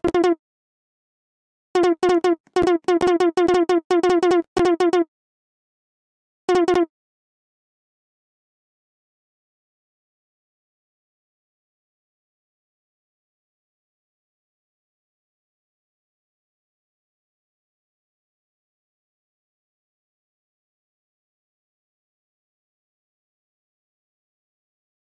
Gracias.